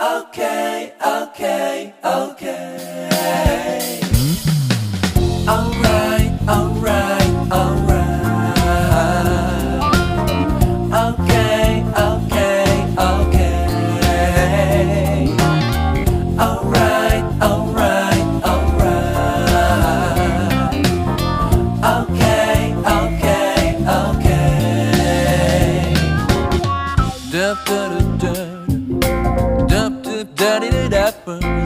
Okay, okay, okay. Alright, alright, alright. Okay, okay, okay. Alright, alright, alright. Okay, okay, okay. Da, da, da, da up, da da da da.